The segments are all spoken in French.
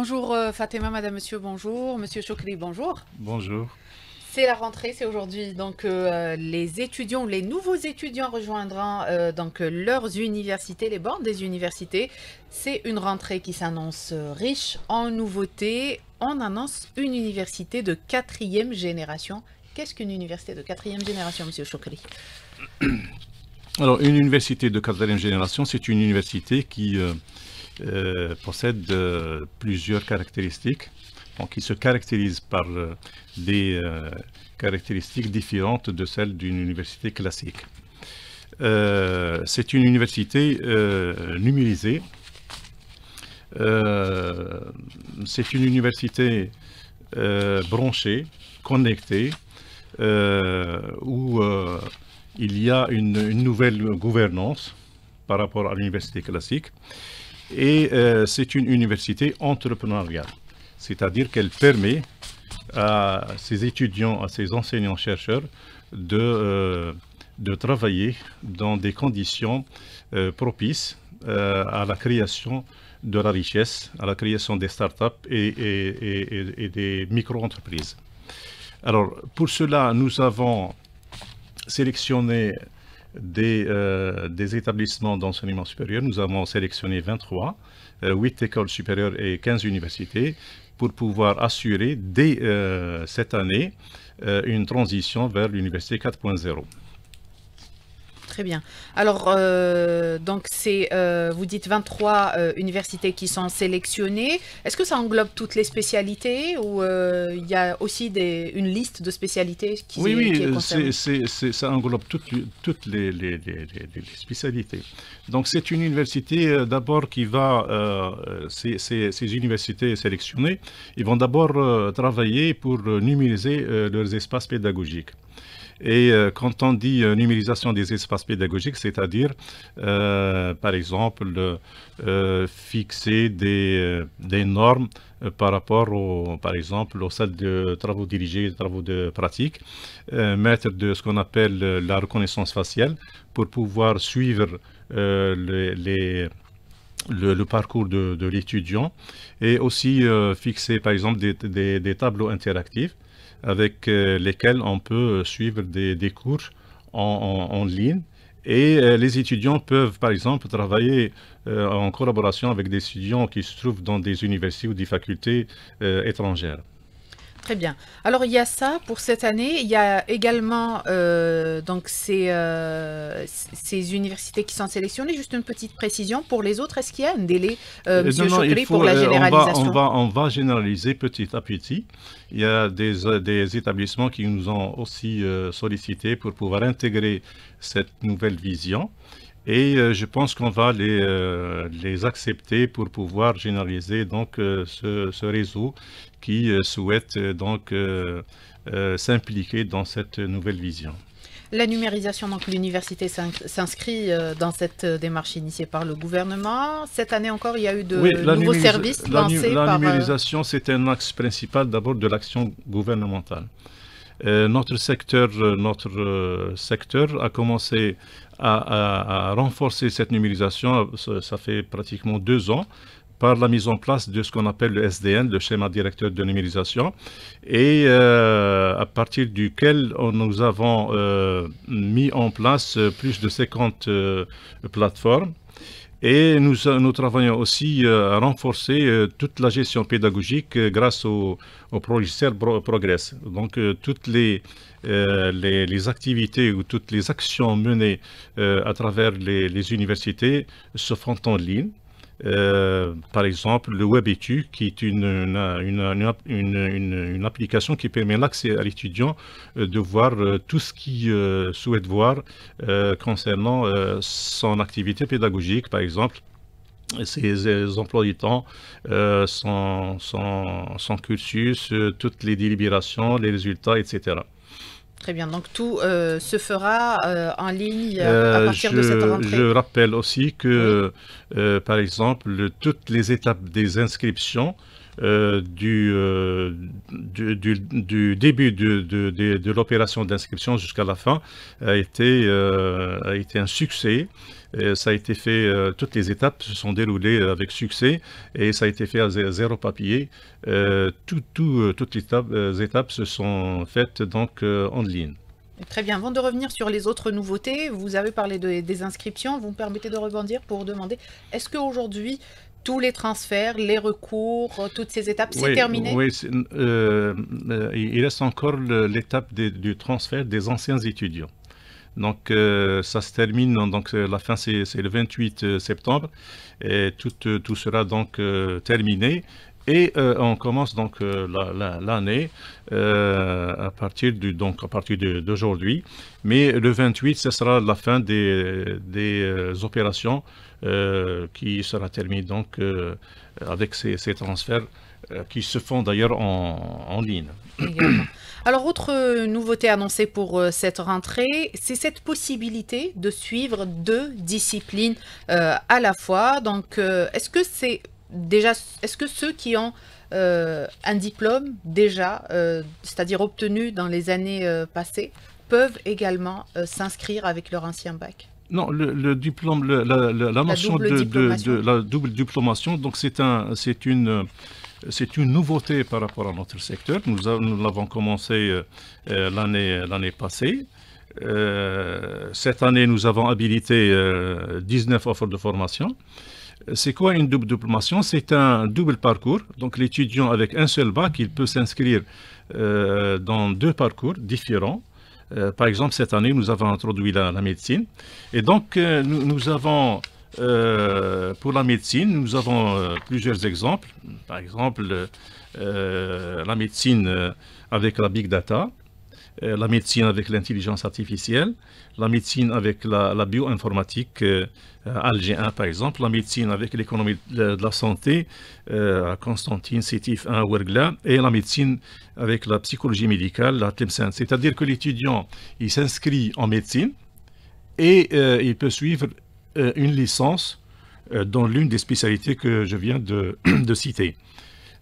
Bonjour euh, Fatima, madame, monsieur, bonjour. Monsieur Chokri, bonjour. Bonjour. C'est la rentrée, c'est aujourd'hui. Donc, euh, les étudiants, les nouveaux étudiants rejoindront euh, donc leurs universités, les bornes des universités. C'est une rentrée qui s'annonce riche en nouveautés. On annonce une université de quatrième génération. Qu'est-ce qu'une université de quatrième génération, monsieur Chokri? Alors, une université de quatrième génération, c'est une université qui euh, possède euh, plusieurs caractéristiques. Donc, il se caractérise par euh, des caractéristiques différentes de celles d'une université classique. c'est une université numérisée. c'est une université branchée, connectée, où il y a une, nouvelle gouvernance par rapport à l'université classique. Et euh, c'est une université entrepreneuriale, c'est-à-dire qu'elle permet à ses étudiants, à ses enseignants-chercheurs de, euh, de travailler dans des conditions euh, propices à la création de la richesse, à la création des startups et, et, et des micro-entreprises. Alors, pour cela, nous avons sélectionné euh, des, établissements d'enseignement supérieur. Nous avons sélectionné 23, 8 euh, écoles supérieures et 15 universités pour pouvoir assurer dès euh, cette année une transition vers l'université 4.0. Très bien. Alors, euh, donc c'est, euh, vous dites 23 euh, universités qui sont sélectionnées. Est-ce que ça englobe toutes les spécialités ou il y a aussi des, une liste de spécialités qui, oui, oui, ça englobe toutes, toutes les, les, spécialités. Donc, c'est une université d'abord qui va, ces, ces, universités sélectionnées, ils vont d'abord travailler pour numériser leurs espaces pédagogiques. Et euh, quand on dit euh, numérisation des espaces pédagogiques, c'est-à-dire, euh, par exemple, fixer des, des normes par rapport, au, par exemple, aux salles de travaux dirigés, travaux de pratique, mettre de ce qu'on appelle la reconnaissance faciale pour pouvoir suivre les, le, parcours de, de l'étudiant et aussi fixer par exemple des, des tableaux interactifs avec euh, lesquels on peut suivre des, cours en, ligne. Et euh, les étudiants peuvent, par exemple, travailler euh, en collaboration avec des étudiants qui se trouvent dans des universités ou des facultés étrangères. Très bien. Alors il y a ça pour cette année. Il y a également euh, donc ces, euh, ces universités qui sont sélectionnées. Juste une petite précision pour les autres. Est-ce qu'il y a un délai, euh, Monsieur pour la généralisation on va, on, va, généraliser petit à petit. Il y a des, des établissements qui nous ont aussi sollicité pour pouvoir intégrer cette nouvelle vision. Et je pense qu'on va les, les accepter pour pouvoir généraliser donc ce, ce, réseau qui euh, souhaitent euh, donc euh, s'impliquer dans cette nouvelle vision. La numérisation, donc l'université s'inscrit dans cette démarche initiée par le gouvernement. Cette année encore, il y a eu de nouveaux services lancés la, la numérisation, c'est un axe principal d'abord de l'action gouvernementale. notre secteur, notre secteur a commencé à, à, renforcer cette numérisation, ça, fait pratiquement deux ans, par la mise en place de ce qu'on appelle le SDN, le schéma directeur de numérisation, et euh, à partir duquel nous avons euh, mis en place plus de 50 euh, plateformes. Et nous, travaillons aussi à renforcer toute la gestion pédagogique grâce au, au Progress. Donc, toutes les, activités ou toutes les actions menées à travers les universités se font en ligne. Euh, par exemple, le WebEtu, qui est une, une, application qui permet l'accès à l'étudiant euh, de voir euh, tout ce qu'il souhaite voir concernant son activité pédagogique, par exemple ses emplois du temps, son, cursus, toutes les délibérations, les résultats, etc. Très bien, donc tout euh, se fera euh, en ligne euh, à partir de cette rentrée. Je rappelle aussi que, par exemple, toutes les étapes des inscriptions du, du, début de, de l'opération d'inscription jusqu'à la fin a été, a été un succès ça a été fait, euh, toutes les étapes se sont déroulées avec succès et ça a été fait à zéro papier. Euh, euh, toutes les étapes, se sont faites donc en ligne. Très bien. Avant de revenir sur les autres nouveautés, vous avez parlé des inscriptions. Vous me permettez de rebondir pour demander est-ce qu'aujourd'hui, tous les transferts, les recours, toutes ces étapes, c'est terminé? Oui, il reste encore l'étape du transfert des anciens étudiants. Donc euh, ça se termine, donc euh, la fin c'est le 28 euh, septembre et tout, tout sera donc terminé. Et on commence donc l'année à partir du donc à partir d'aujourd'hui. Mais le 28, ce sera la fin des, des opérations qui sera terminée donc avec ces, ces transferts qui se font d'ailleurs en, en ligne. Alors, autre euh, nouveauté annoncée pour euh, cette rentrée, c'est cette possibilité de suivre deux disciplines euh, à la fois. Donc, est-ce que c'est déjà, est-ce que ceux qui ont un diplôme déjà, c'est-à-dire obtenu dans les années passées, peuvent également s'inscrire avec leur ancien bac? Non, le, diplôme, la, notion de, la double diplomation, donc c'est un, c'est une, c'est une nouveauté par rapport à notre secteur. Nous, l'avons commencé euh, euh, l'année passée. Euh, cette année, nous avons habilité 19 offres de formation. C'est quoi une double diplomation? C'est un double parcours. Donc l'étudiant avec un seul bac, il peut s'inscrire dans deux parcours différents. par exemple, cette année, nous avons introduit la, médecine. Et donc, nous, avons euh, pour la médecine, nous avons euh, plusieurs exemples. Par exemple, euh, la médecine avec la big data, la médecine avec l'intelligence artificielle, la médecine avec la, bioinformatique, Alger 1 par exemple, la médecine avec l'économie de, la santé, à Constantine, Sétif 1, Wergla, et la médecine avec la psychologie médicale, la Tlemcen. C'est-à-dire que l'étudiant, il s'inscrit en médecine et il peut suivre une licence euh, dans l'une des spécialités que je viens de, citer.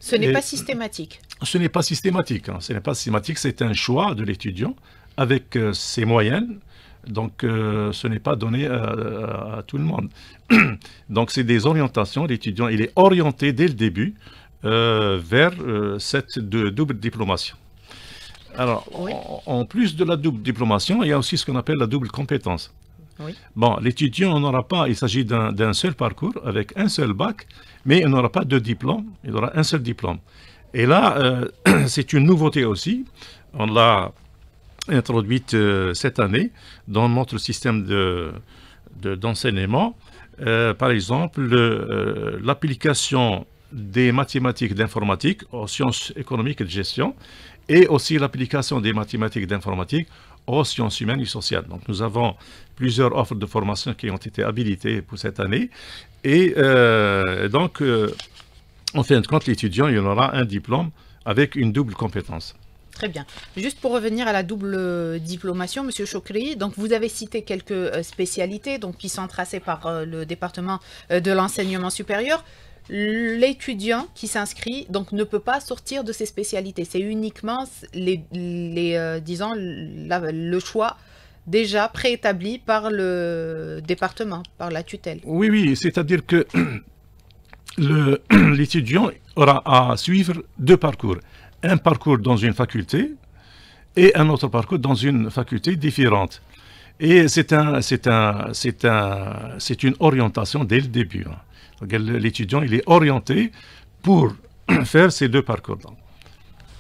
Ce n'est pas systématique. Ce n'est pas systématique. Hein. Ce n'est pas systématique. C'est un choix de l'étudiant avec euh, ses moyens. Donc, ce n'est pas donné à, tout le monde. Donc, c'est des orientations. L'étudiant, il est orienté dès le début vers cette double diplomation. Alors, en, plus de la double diplomation, il y a aussi ce qu'on appelle la double compétence. Bon, l'étudiant n'aura pas, il s'agit d'un seul parcours avec un seul bac, mais il n'aura pas de diplôme, il aura un seul diplôme. Et là, euh, c'est une nouveauté aussi. On l'a introduite euh, cette année dans notre système d'enseignement. De, euh, par exemple, l'application des mathématiques d'informatique aux sciences économiques et de gestion et aussi l'application des mathématiques d'informatique aux sciences humaines et sociales. Donc nous avons plusieurs offres de formation qui ont été habilitées pour cette année. Et euh, donc, euh, en fin de compte, l'étudiant, il aura un diplôme avec une double compétence. Très bien. Juste pour revenir à la double diplomation, Monsieur Chokri, donc vous avez cité quelques euh, spécialités donc, qui sont tracées par le département de l'enseignement supérieur l'étudiant qui s'inscrit donc ne peut pas sortir de ses spécialités. C'est uniquement les, euh, disons le choix déjà préétabli par le département, par la tutelle. Oui, oui, c'est-à-dire que l'étudiant aura à suivre deux parcours. Un parcours dans une faculté et un autre parcours dans une faculté différente. Et c'est un, une orientation dès le début. Hein. L'étudiant, il est orienté pour faire ces deux parcours.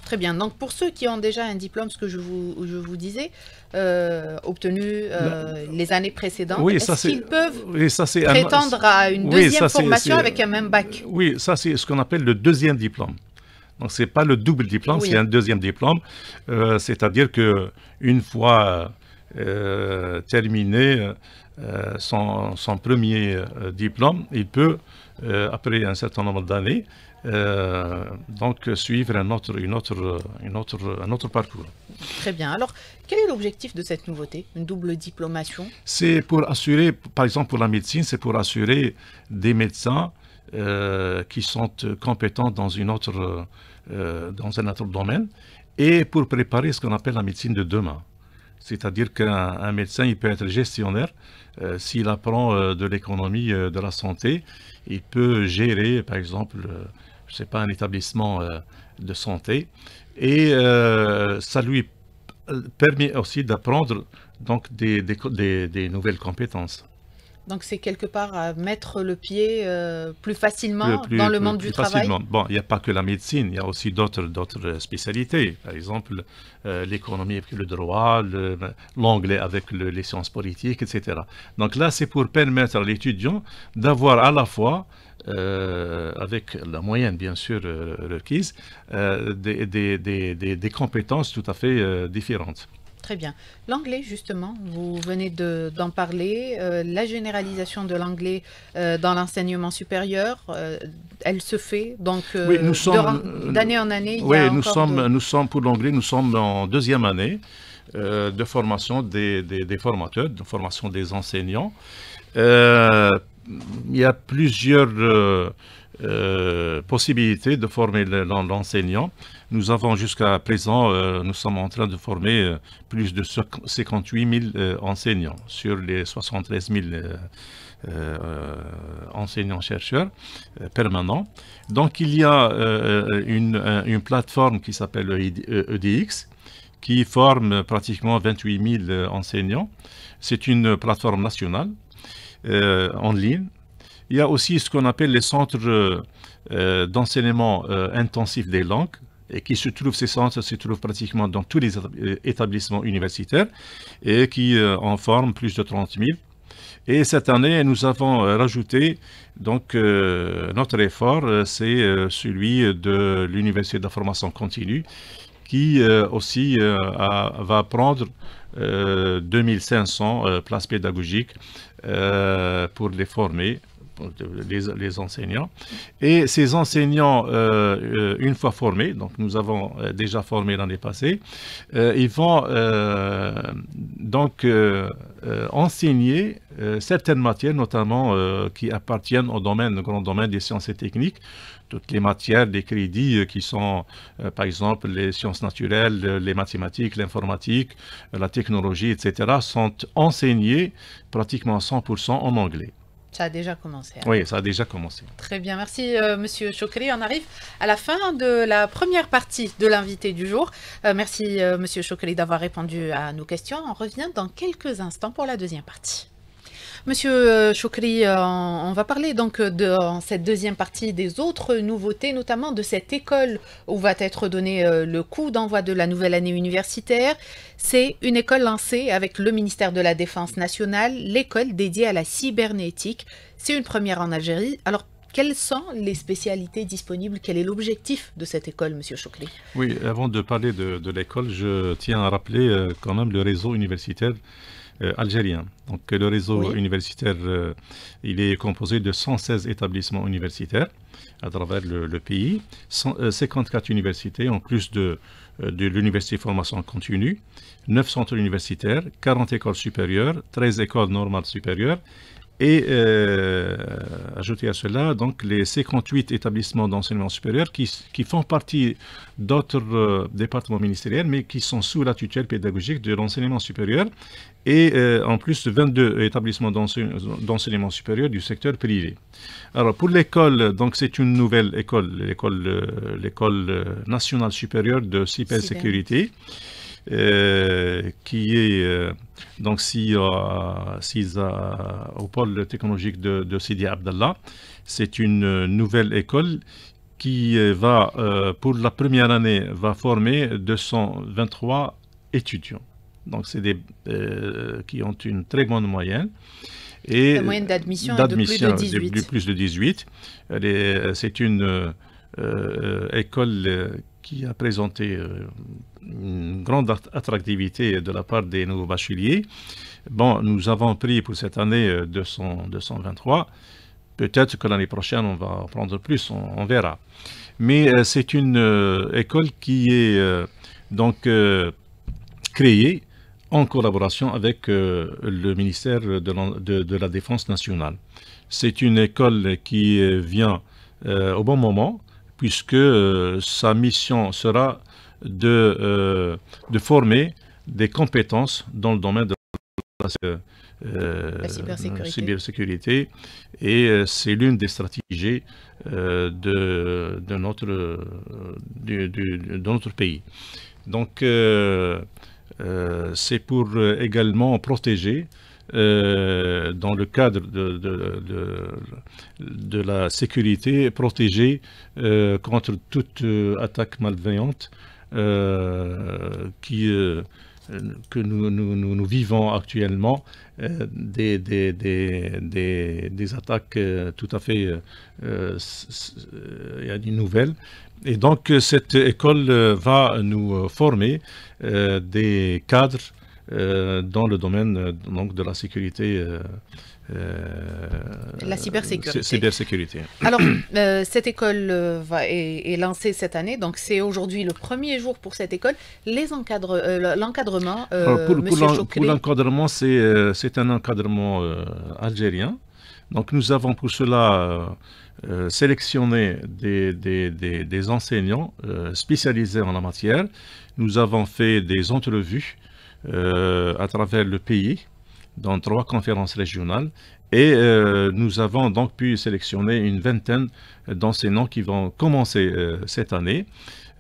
Très bien. Donc, pour ceux qui ont déjà un diplôme, ce que je vous, je vous disais, euh, obtenu euh, les années précédentes, est-ce qu'ils peuvent oui, ça, prétendre à une deuxième formation avec un même bac? Oui, ça, c'est ce qu'on appelle le deuxième diplôme. Donc, ce n'est pas le double diplôme, c'est un deuxième diplôme. Euh, c'est-à-dire que une fois terminé euh, son, premier euh, diplôme, il peut, euh, après un certain nombre d'années, donc suivre un autre, une autre, une autre, un autre parcours. Très bien. Alors, quel est l'objectif de cette nouveauté, une double diplomation? C'est pour assurer, par exemple pour la médecine, c'est pour assurer des médecins qui sont compétents dans, une autre, dans un autre domaine et pour préparer ce qu'on appelle la médecine de demain. C'est-à-dire qu'un médecin, peut être gestionnaire s'il apprend de l'économie de la santé. Il peut gérer, par exemple, je sais pas, un établissement de santé. Et ça lui permet aussi d'apprendre des, nouvelles compétences. Donc c'est quelque part à mettre le pied euh, plus facilement dans le monde du travail. Bon, il n'y a pas que la médecine, il y a aussi d'autres spécialités. Par exemple, euh, l'économie avec le droit, l'anglais avec les sciences politiques, etc. Donc là, c'est pour permettre à l'étudiant d'avoir à la fois euh, avec la moyenne bien sûr requise, des, des, des, compétences tout à fait différentes. Très bien. L'anglais, justement, vous venez d'en parler. Euh, la généralisation de l'anglais euh, dans l'enseignement supérieur, euh, elle se fait donc d'année en année. oui, nous sommes, nous sommes pour l'anglais, nous sommes en deuxième année de formation des, des, formateurs, de formation des enseignants. il y a plusieurs euh, possibilité de former l'enseignant. Nous avons jusqu'à présent, euh, nous sommes en train de former euh, plus de 58 000 enseignants sur les 73 000 enseignants-chercheurs permanents. Donc il y a une, plateforme qui s'appelle EDX qui forme pratiquement 28 000 enseignants. C'est une plateforme nationale en ligne il y a aussi ce qu'on appelle les centres euh, euh, d'enseignement euh, intensif des langues, et qui se trouvent, ces centres se trouvent pratiquement dans tous les établissements universitaires, et qui en forment plus de 30 000. Et cette année, nous avons rajouté, donc notre effort, c'est celui de l'Université de formation continue, qui aussi va prendre 2500 places pédagogiques pour les former les, enseignants. Et ces enseignants, euh, euh, une fois formés, donc nous avons euh, déjà formé l'année passée, ils vont donc enseigner certaines matières, notamment qui appartiennent au domaine, au grand domaine des sciences et techniques, toutes les matières, des crédits qui sont, par exemple, les sciences naturelles, les mathématiques, l'informatique, la technologie, etc., sont enseignés pratiquement 100% en anglais. Ça a déjà commencé. Hein. Oui, ça a déjà commencé. Très bien, merci euh, Monsieur Chokri. On arrive à la fin de la première partie de l'invité du jour. Euh, merci euh, Monsieur Chokri d'avoir répondu à nos questions. On revient dans quelques instants pour la deuxième partie. Monsieur euh, Choukri, euh, on va parler donc de cette deuxième partie des autres nouveautés, notamment de cette école où va être donné euh, le coup d'envoi de la nouvelle année universitaire. C'est une école lancée avec le ministère de la Défense nationale, l'école dédiée à la cybernétique. C'est une première en Algérie. Alors quelles sont les spécialités disponibles? Quel est l'objectif de cette école, Monsieur Choukri Oui, avant de parler de, l'école, je tiens à rappeler quand même le réseau universitaire algérien. Donc le réseau universitaire, euh, il est composé de 116 établissements universitaires à travers le, pays, 54 euh, universités en plus de, de l'université formation continue, 9 centres universitaires, 40 écoles supérieures, 13 écoles normales supérieures et euh, ajouter à cela donc les 58 établissements d'enseignement supérieur qui, font partie d'autres euh, départements ministériels mais qui sont sous la tutelle pédagogique de l'enseignement supérieur et euh, en plus 22 établissements d'enseignement supérieur du secteur privé. Alors pour l'école, donc c'est une nouvelle école, l'école nationale supérieure de cybersécurité. Qui est euh, donc si, si au pôle technologique de, de Sidi Abdallah. C'est une nouvelle école qui va, euh, pour la première année, va former 223 étudiants. Donc, c'est des qui ont une très bonne moyenne. Et la moyenne d'admission est de plus de 18. De, plus de 18. C'est une école qui a présenté une grande attractivité de la part des nouveaux bacheliers. Bon, nous avons pris pour cette année 200, 223. Peut-être que l'année prochaine, on va en prendre plus, on, verra. Mais euh, c'est une euh, école qui est euh, donc créée en collaboration avec le ministère de la, Défense nationale. C'est une école qui vient au bon moment, puisque sa mission sera de, de former des compétences dans le domaine de la, euh, cybersécurité. Et euh, c'est l'une des stratégies euh, de, de, notre, de, notre pays. Donc, c'est pour également protéger dans le cadre de, la sécurité, protéger contre toute attaque malveillante que nous, vivons actuellement euh, des, des, attaques euh, tout à fait euh, nouvelles. Et donc, cette école va nous former des cadres dans le domaine donc, de la sécurité euh, la cybersécurité. cybersécurité. Alors, euh, cette école euh, va, est, lancée cette année, donc c'est aujourd'hui le premier jour pour cette école. Les encadre, l'encadrement, pour, l'encadrement, c'est un encadrement algérien. Donc, nous avons pour cela sélectionné des, des, des, des enseignants spécialisés en la matière. Nous avons fait des entrevues à travers le pays dans trois conférences régionales. Et euh, nous avons donc pu sélectionner une vingtaine d'enseignants qui vont commencer euh, cette année.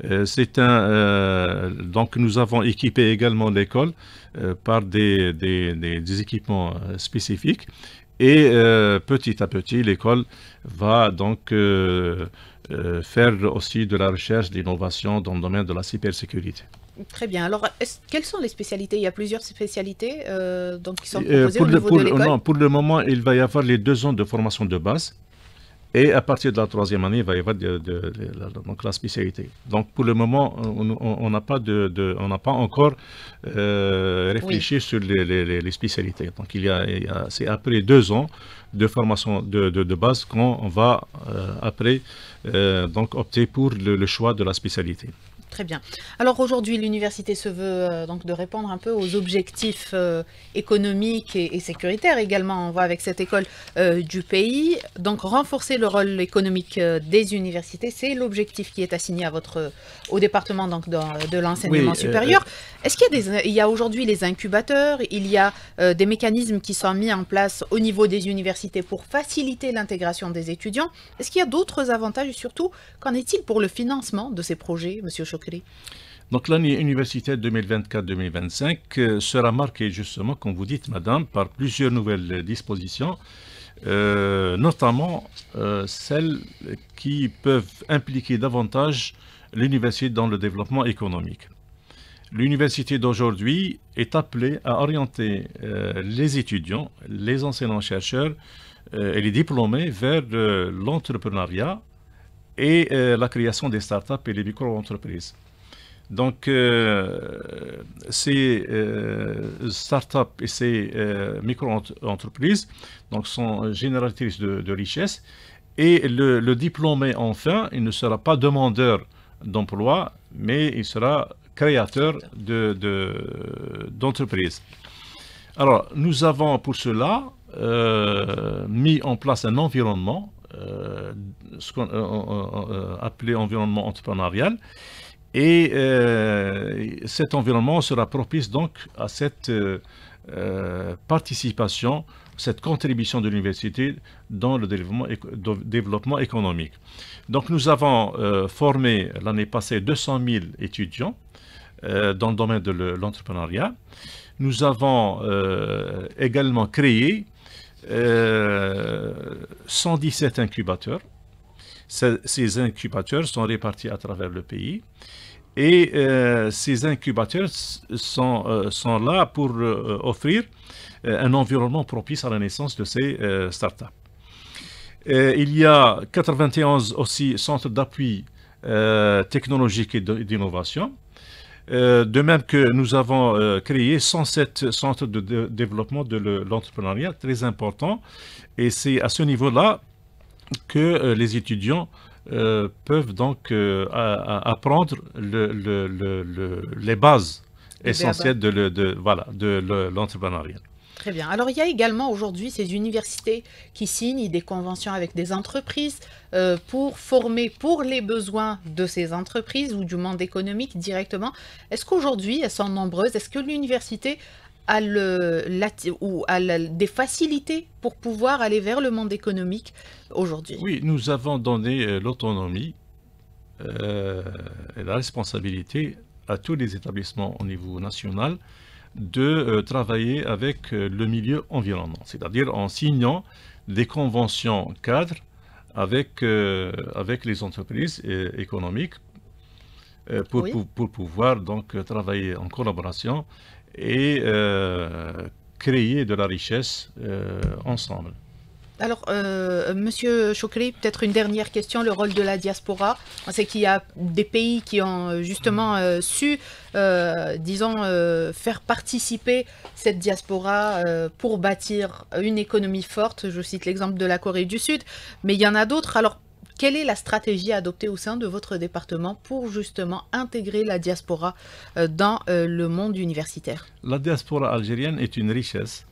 Euh, donc nous avons équipé également l'école par des, des, équipements spécifiques. Et petit à petit, l'école va donc faire aussi de la recherche d'innovation dans le domaine de la cybersécurité. Très bien. Alors, quelles sont les spécialités? Il y a plusieurs spécialités euh, donc, qui sont euh, proposées au niveau de l'école? Pour le moment, il va y avoir les deux ans de formation de base. Et à partir de la troisième année, il va y avoir de, donc la spécialité. Donc pour le moment, on n'a pas, de, on n'a pas encore euh, réfléchi sur les, spécialités. Donc il y a, c'est après deux ans de formation de, base qu'on va après donc opter pour le choix de la spécialité. Très bien. Alors aujourd'hui, l'université se veut euh, donc de répondre un peu aux objectifs euh, économiques et, sécuritaires également. On voit avec cette école euh, du pays. Donc renforcer le rôle économique des universités, c'est l'objectif qui est assigné à votre au département donc de, l'enseignement supérieur. Est-ce qu'il y a des il y a aujourd'hui les incubateurs, il y a des mécanismes qui sont mis en place au niveau des universités pour faciliter l'intégration des étudiants? Est-ce qu'il y a d'autres avantages? Et surtout qu'en est-il pour le financement de ces projets, Monsieur donc l'année universitaire 2024-2025 euh, sera marquée justement, comme vous dites, madame, par plusieurs nouvelles dispositions, euh, notamment euh, celles qui peuvent impliquer davantage l'université dans le développement économique. L'université d'aujourd'hui est appelée à orienter les étudiants, les enseignants-chercheurs et les diplômés vers l'entrepreneuriat et la création des startups et les micro-entreprises. Donc, euh, ces euh, startups et ces euh, micro-entreprises sont génératrices de, richesse. Et le, diplômé, enfin, il ne sera pas demandeur d'emploi, mais il sera créateur d'entreprises. De, Alors, nous avons pour cela mis en place un environnement, ce qu'on appelé environnement entrepreneurial, et euh, cet environnement sera propice donc à cette euh, euh, participation, cette contribution de l'université dans le développement, économique. Donc nous avons formé l'année passée 200 000 étudiants dans le domaine de l'entrepreneuriat. Nous avons également créé 117 incubateurs. Ces incubateurs sont répartis à travers le pays. Et euh, ces incubateurs sont, euh, sont là pour euh, offrir un environnement propice à la naissance de ces startups. il y a 91 aussi centres d'appui technologique et d'innovation. De même que nous avons créé 107 centres de, développement de l'entrepreneuriat, très important. Et c'est à ce niveau-là que les étudiants euh, peuvent donc euh, apprendre les bases essentiel de, voilà, de l'entrepreneuriat. Très bien. Alors il y a également aujourd'hui ces universités qui signent des conventions avec des entreprises euh, pour former pour les besoins de ces entreprises ou du monde économique directement. Est-ce qu'aujourd'hui elles sont nombreuses? Est-ce que l'université a, le, ou a des facilités pour pouvoir aller vers le monde économique aujourd'hui? Oui, nous avons donné euh, l'autonomie euh, et la responsabilité à tous les établissements au niveau national de euh, travailler avec euh, le milieu environnant, c'est-à-dire en signant des conventions cadres avec, euh, avec les entreprises économiques pour, pour, pouvoir donc travailler en collaboration et créer de la richesse ensemble. Alors, euh, Monsieur Chokri, peut-être une dernière question, le rôle de la diaspora. On sait qu'il y a des pays qui ont euh, justement euh, su, disons, faire participer cette diaspora pour bâtir une économie forte. Je cite l'exemple de la Corée du Sud, mais il y en a d'autres. Alors, quelle est la stratégie adoptée au sein de votre département pour justement intégrer la diaspora dans le monde universitaire? La diaspora algérienne est une richesse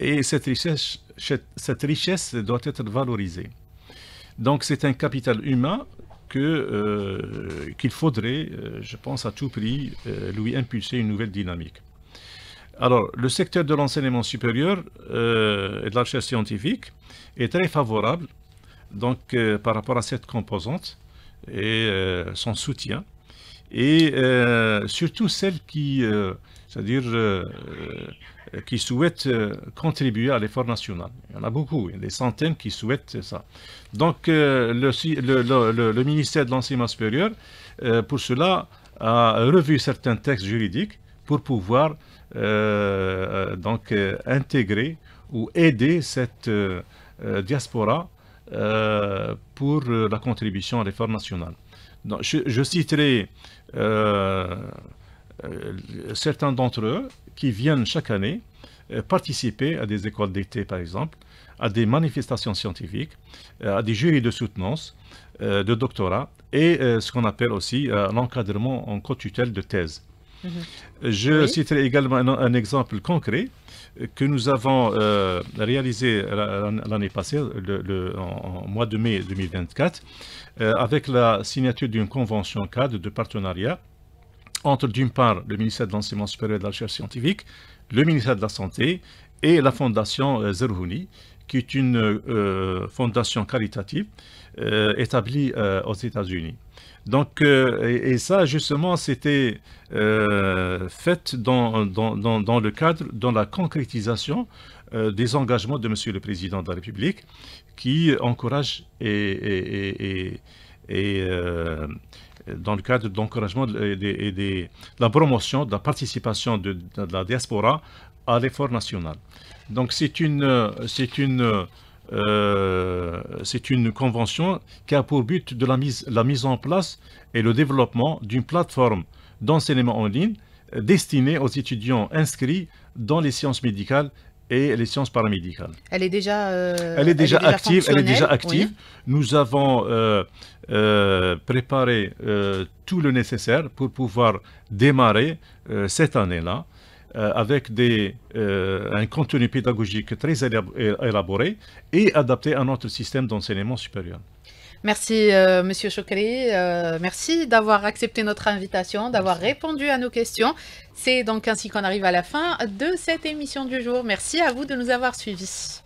et cette richesse, cette richesse doit être valorisée. Donc c'est un capital humain euh, qu'il faudrait, euh, je pense à tout prix, euh, lui impulser une nouvelle dynamique. Alors, le secteur de l'enseignement supérieur et de la recherche scientifique est très favorable donc, par rapport à cette composante et son soutien. Et surtout celle qui, c'est-à-dire qui souhaitent euh, contribuer à l'effort national. Il y en a beaucoup, il y a des centaines qui souhaitent ça. Donc euh, le, ministère de l'Enseignement supérieur, pour cela, a revu certains textes juridiques pour pouvoir donc intégrer ou aider cette diaspora pour la contribution à l'effort national. Donc, je, citerai certains d'entre eux qui viennent chaque année euh, participer à des écoles d'été, par exemple, à des manifestations scientifiques, euh, à des jurys de soutenance, euh, de doctorat, et ce qu'on appelle aussi l'encadrement en co-tutelle de thèse. Mhm. Je citerai également un, exemple concret que nous avons réalisé l'année passée, le, en, mois de mai 2024, avec la signature d'une convention cadre de partenariat entre d'une part le ministère de l'Enseignement supérieur et de la recherche scientifique, le ministère de la Santé et la fondation euh, Zerhouni, qui est une euh, fondation caritative euh, établie aux États-Unis. Donc, et, ça, justement, c'était fait dans, dans, le cadre, dans la concrétisation des engagements de Monsieur le Président de la République, qui encourage et dans le cadre d'encouragement et, de, la promotion de la participation de, la diaspora à l'effort national. Donc c'est une, c'est une, euh, c'est une convention qui a pour but de la mise, la mise en place et le développement d'une plateforme d'enseignement en ligne destinée aux étudiants inscrits dans les sciences médicales et les sciences paramédicales. Elle est déjà, euh, elle est déjà, active. Elle est déjà active. Nous avons euh, euh, préparé tout le nécessaire pour pouvoir démarrer cette année-là avec des, un contenu pédagogique très élaboré et adapté à notre système d'enseignement supérieur. Merci, euh, Monsieur Chokri. Euh, merci d'avoir accepté notre invitation, d'avoir répondu à nos questions. C'est donc ainsi qu'on arrive à la fin de cette émission du jour. Merci à vous de nous avoir suivis.